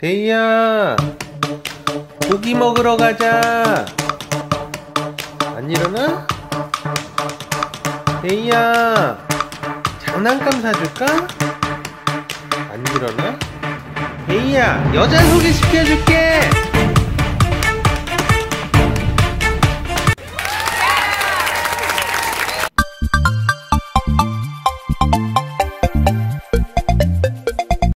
데이야 고기 먹으러 가자 안 일어나? 데이야 장난감 사줄까? 안 일어나? 데이야 여자 소개시켜줄게